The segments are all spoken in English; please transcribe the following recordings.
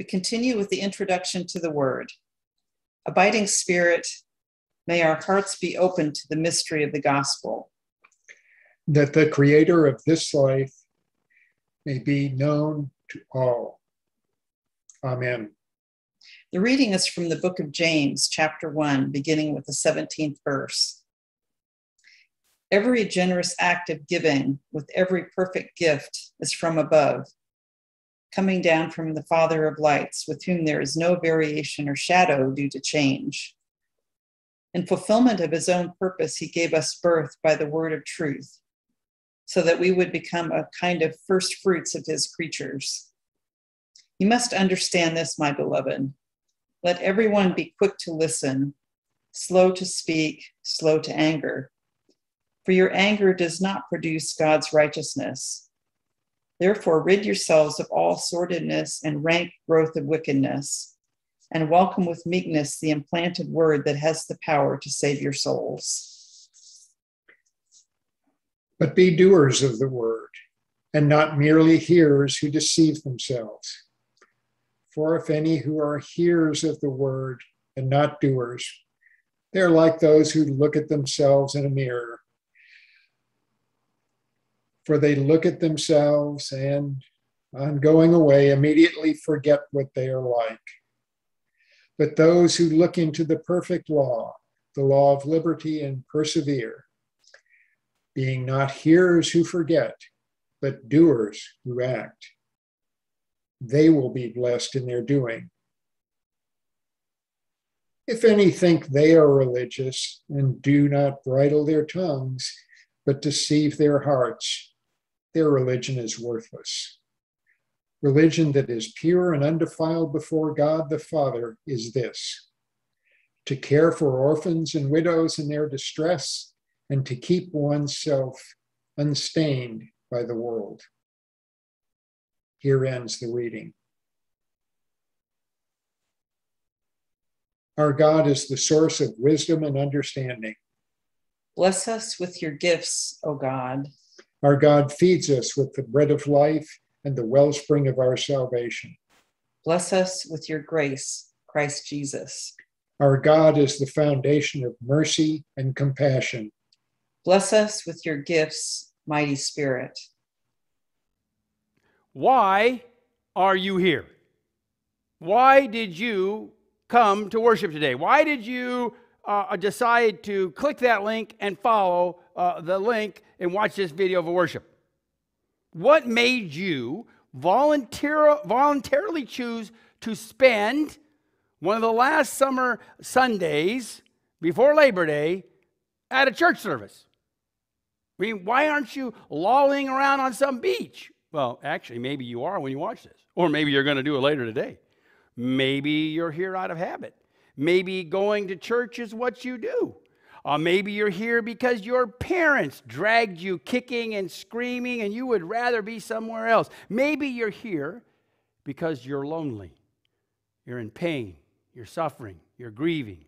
We continue with the introduction to the word. Abiding Spirit, may our hearts be open to the mystery of the gospel. That the creator of this life may be known to all. Amen. The reading is from the book of James, chapter 1, beginning with the 17th verse. Every generous act of giving with every perfect gift is from above, coming down from the Father of lights, with whom there is no variation or shadow due to change. In fulfillment of his own purpose, he gave us birth by the word of truth, so that we would become a kind of first fruits of his creatures. You must understand this, my beloved. Let everyone be quick to listen, slow to speak, slow to anger. For your anger does not produce God's righteousness. Therefore, rid yourselves of all sordidness and rank growth of wickedness, and welcome with meekness the implanted word that has the power to save your souls. But be doers of the word, and not merely hearers who deceive themselves. For if any who are hearers of the word and not doers, they're like those who look at themselves in a mirror. For they look at themselves and, on going away, immediately forget what they are like. But those who look into the perfect law, the law of liberty, and persevere, being not hearers who forget, but doers who act they will be blessed in their doing. If any think they are religious and do not bridle their tongues, but deceive their hearts, their religion is worthless. Religion that is pure and undefiled before God the Father is this to care for orphans and widows in their distress, and to keep oneself unstained by the world. Here ends the reading. Our God is the source of wisdom and understanding. Bless us with your gifts, O God. Our God feeds us with the bread of life and the wellspring of our salvation. Bless us with your grace, Christ Jesus. Our God is the foundation of mercy and compassion. Bless us with your gifts, mighty Spirit. Why are you here? Why did you come to worship today? Why did you uh, decide to click that link and follow uh, the link and watch this video of worship? What made you volunteer, voluntarily choose to spend one of the last summer Sundays before Labor Day at a church service? I mean, why aren't you lolling around on some beach? Well, actually, maybe you are when you watch this, or maybe you're going to do it later today. Maybe you're here out of habit. Maybe going to church is what you do. Uh, maybe you're here because your parents dragged you kicking and screaming and you would rather be somewhere else. Maybe you're here because you're lonely, you're in pain, you're suffering, you're grieving.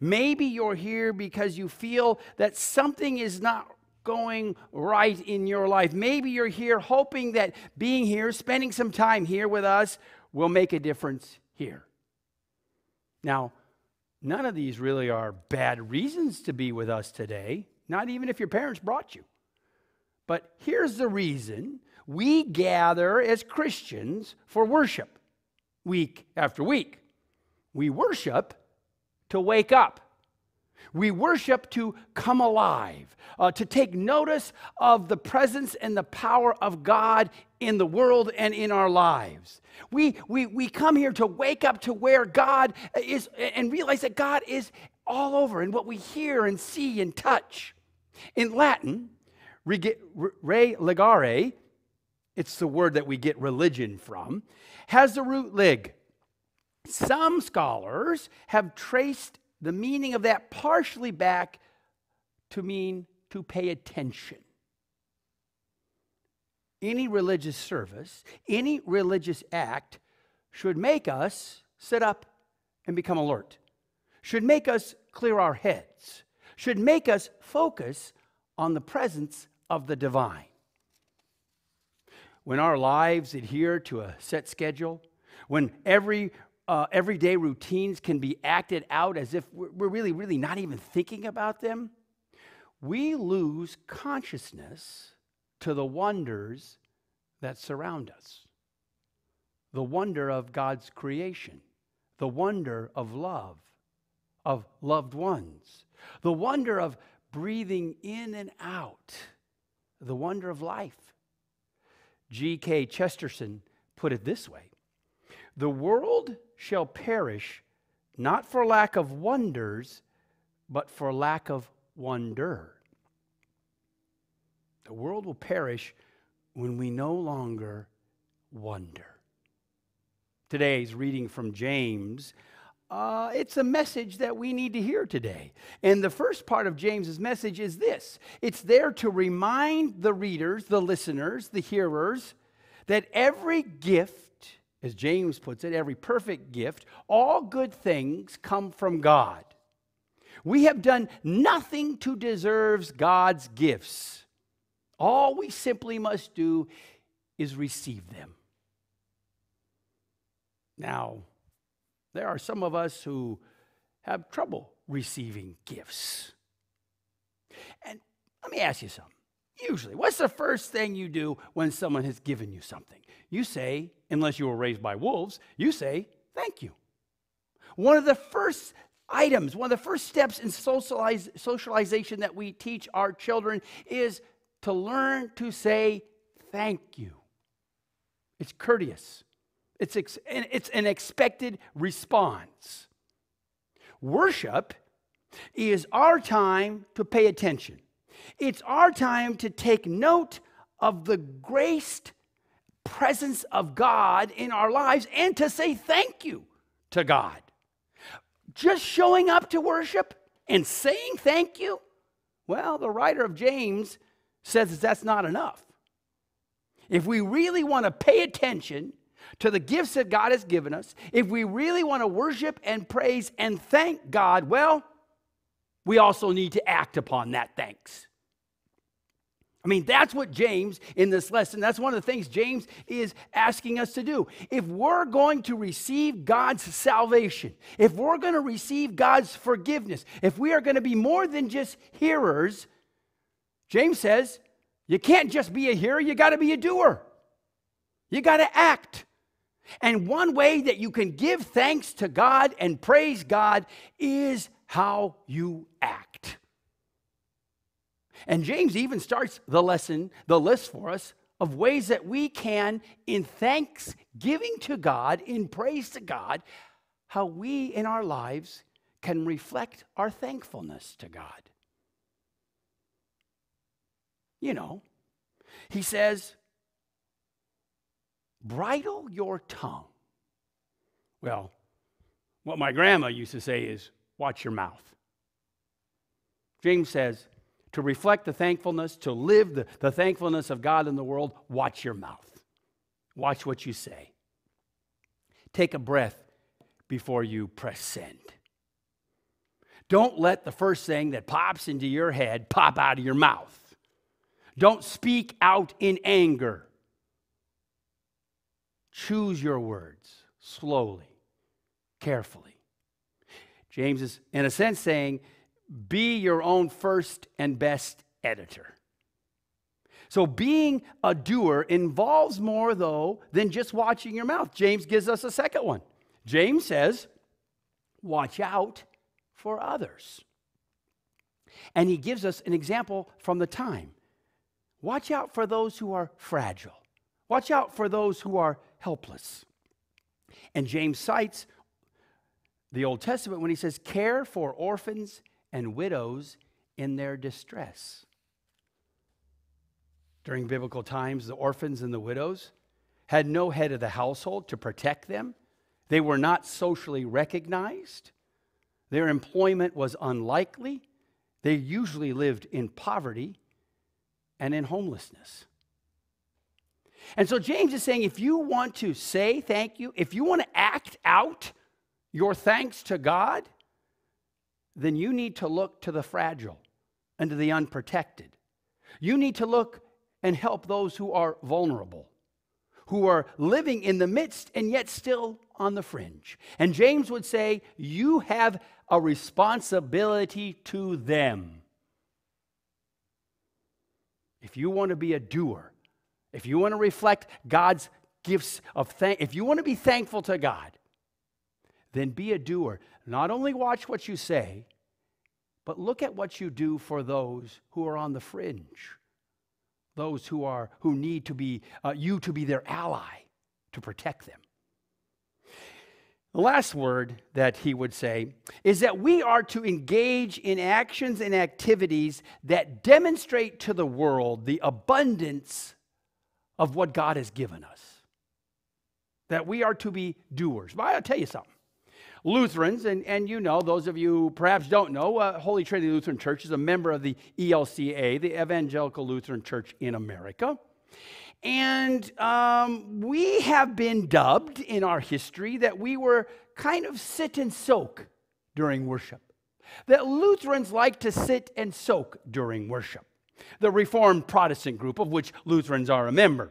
Maybe you're here because you feel that something is not going right in your life. Maybe you're here hoping that being here, spending some time here with us, will make a difference here. Now, none of these really are bad reasons to be with us today, not even if your parents brought you. But here's the reason we gather as Christians for worship week after week. We worship to wake up. We worship to come alive, uh, to take notice of the presence and the power of God in the world and in our lives. We, we, we come here to wake up to where God is and realize that God is all over in what we hear and see and touch. In Latin, re legare, it's the word that we get religion from, has the root lig. Some scholars have traced the meaning of that partially back to mean to pay attention. Any religious service, any religious act should make us sit up and become alert, should make us clear our heads, should make us focus on the presence of the divine. When our lives adhere to a set schedule, when every uh, everyday routines can be acted out as if we're really, really not even thinking about them, we lose consciousness to the wonders that surround us. The wonder of God's creation, the wonder of love, of loved ones, the wonder of breathing in and out, the wonder of life. G.K. Chesterton put it this way The world shall perish not for lack of wonders, but for lack of wonder. The world will perish when we no longer wonder. Today's reading from James. Uh, it's a message that we need to hear today. And the first part of James's message is this it's there to remind the readers, the listeners, the hearers, that every gift as James puts it, every perfect gift, all good things come from God. We have done nothing to deserve God's gifts. All we simply must do is receive them. Now, there are some of us who have trouble receiving gifts. And let me ask you something. Usually, what's the first thing you do when someone has given you something? You say, unless you were raised by wolves, you say, thank you. One of the first items, one of the first steps in socialization that we teach our children is to learn to say thank you. It's courteous, it's, ex- it's an expected response. Worship is our time to pay attention. It's our time to take note of the graced presence of God in our lives and to say thank you to God. Just showing up to worship and saying thank you, well, the writer of James says that's not enough. If we really want to pay attention to the gifts that God has given us, if we really want to worship and praise and thank God, well, we also need to act upon that thanks. I mean, that's what James in this lesson, that's one of the things James is asking us to do. If we're going to receive God's salvation, if we're going to receive God's forgiveness, if we are going to be more than just hearers, James says, you can't just be a hearer, you got to be a doer. You got to act. And one way that you can give thanks to God and praise God is how you act. And James even starts the lesson, the list for us of ways that we can, in thanksgiving to God, in praise to God, how we in our lives can reflect our thankfulness to God. You know, he says, bridle your tongue. Well, what my grandma used to say is, watch your mouth. James says, to reflect the thankfulness, to live the, the thankfulness of God in the world, watch your mouth. Watch what you say. Take a breath before you press send. Don't let the first thing that pops into your head pop out of your mouth. Don't speak out in anger. Choose your words slowly, carefully. James is, in a sense, saying, be your own first and best editor. So, being a doer involves more, though, than just watching your mouth. James gives us a second one. James says, Watch out for others. And he gives us an example from the time. Watch out for those who are fragile, watch out for those who are helpless. And James cites the Old Testament when he says, Care for orphans and widows in their distress. During biblical times, the orphans and the widows had no head of the household to protect them. They were not socially recognized. Their employment was unlikely. They usually lived in poverty and in homelessness. And so James is saying if you want to say thank you, if you want to act out your thanks to God, then you need to look to the fragile and to the unprotected. You need to look and help those who are vulnerable, who are living in the midst and yet still on the fringe. And James would say, You have a responsibility to them. If you want to be a doer, if you want to reflect God's gifts of thank, if you want to be thankful to God, then be a doer. Not only watch what you say, but look at what you do for those who are on the fringe, those who are who need to be uh, you to be their ally to protect them. The last word that he would say is that we are to engage in actions and activities that demonstrate to the world the abundance of what God has given us. That we are to be doers. But I'll tell you something. Lutherans, and, and you know, those of you perhaps don't know, uh, Holy Trinity Lutheran Church is a member of the ELCA, the Evangelical Lutheran Church in America. And um, we have been dubbed in our history that we were kind of sit and soak during worship. That Lutherans like to sit and soak during worship. The Reformed Protestant group, of which Lutherans are a member.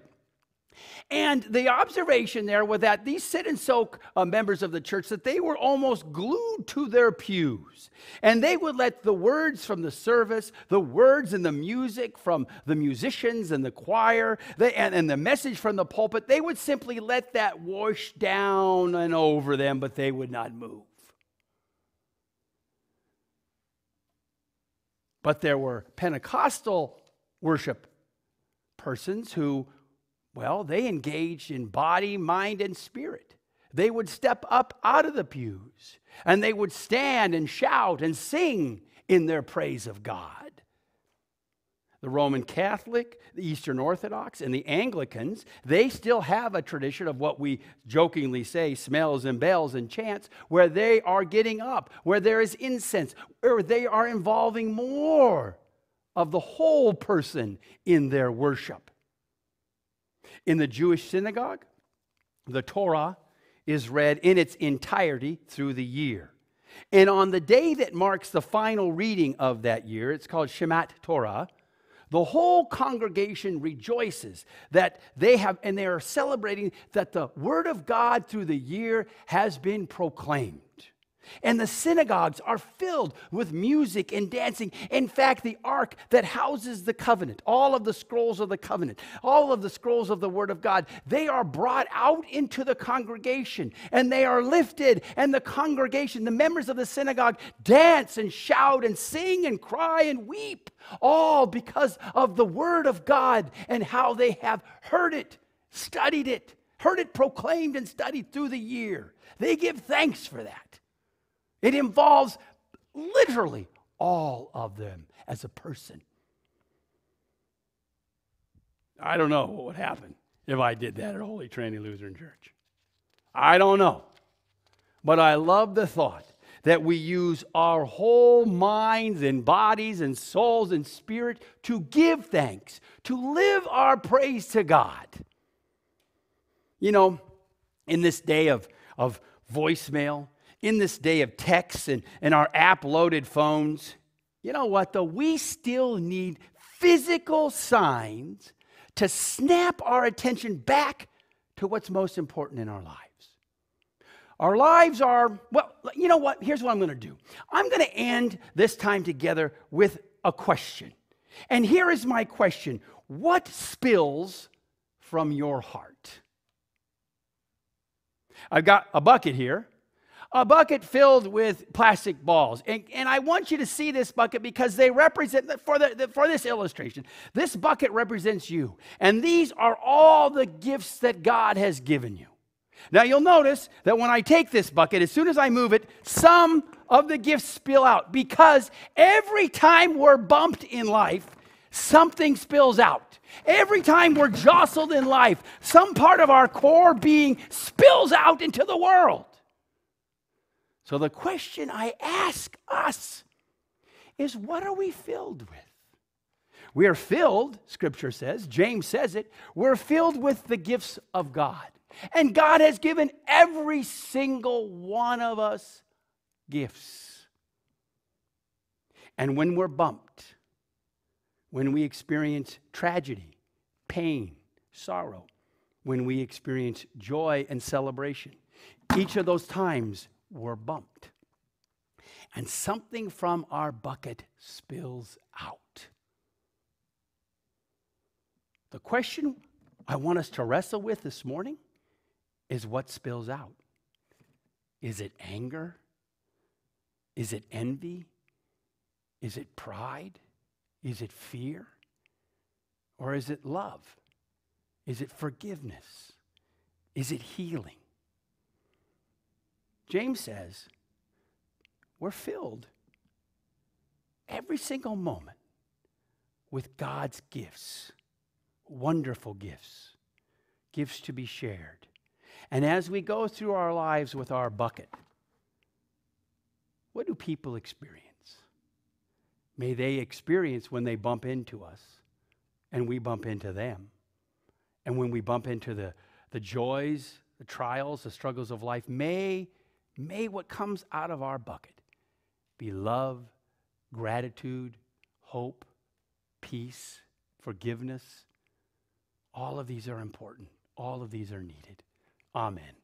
And the observation there was that these sit and soak uh, members of the church that they were almost glued to their pews. And they would let the words from the service, the words and the music from the musicians and the choir, and, and the message from the pulpit, they would simply let that wash down and over them, but they would not move. But there were Pentecostal worship persons who well, they engaged in body, mind, and spirit. They would step up out of the pews and they would stand and shout and sing in their praise of God. The Roman Catholic, the Eastern Orthodox, and the Anglicans, they still have a tradition of what we jokingly say smells and bells and chants, where they are getting up, where there is incense, where they are involving more of the whole person in their worship. In the Jewish synagogue, the Torah is read in its entirety through the year. And on the day that marks the final reading of that year, it's called Simchat Torah, the whole congregation rejoices that they have, and they are celebrating that the word of God through the year has been proclaimed. And the synagogues are filled with music and dancing. In fact, the ark that houses the covenant, all of the scrolls of the covenant, all of the scrolls of the word of God, they are brought out into the congregation and they are lifted. And the congregation, the members of the synagogue, dance and shout and sing and cry and weep, all because of the word of God and how they have heard it, studied it, heard it proclaimed and studied through the year. They give thanks for that. It involves literally all of them as a person. I don't know what would happen if I did that at Holy Trinity Lutheran Church. I don't know. But I love the thought that we use our whole minds and bodies and souls and spirit to give thanks, to live our praise to God. You know, in this day of, of voicemail, in this day of texts and, and our app loaded phones, you know what, though? We still need physical signs to snap our attention back to what's most important in our lives. Our lives are, well, you know what? Here's what I'm going to do I'm going to end this time together with a question. And here is my question What spills from your heart? I've got a bucket here a bucket filled with plastic balls. And, and I want you to see this bucket because they represent, for, the, for this illustration, this bucket represents you. And these are all the gifts that God has given you. Now you'll notice that when I take this bucket, as soon as I move it, some of the gifts spill out because every time we're bumped in life, something spills out. Every time we're jostled in life, some part of our core being spills out into the world. So the question I ask us is what are we filled with? We are filled, scripture says, James says it, we're filled with the gifts of God. And God has given every single one of us gifts. And when we're bumped, when we experience tragedy, pain, sorrow, when we experience joy and celebration. Each of those times were bumped. And something from our bucket spills out. The question I want us to wrestle with this morning is what spills out? Is it anger? Is it envy? Is it pride? Is it fear? Or is it love? Is it forgiveness? Is it healing? James says, we're filled every single moment with God's gifts, wonderful gifts, gifts to be shared. And as we go through our lives with our bucket, what do people experience? May they experience when they bump into us and we bump into them. And when we bump into the, the joys, the trials, the struggles of life, may, may what comes out of our bucket be love, gratitude, hope, peace, forgiveness. All of these are important. All of these are needed. Amen.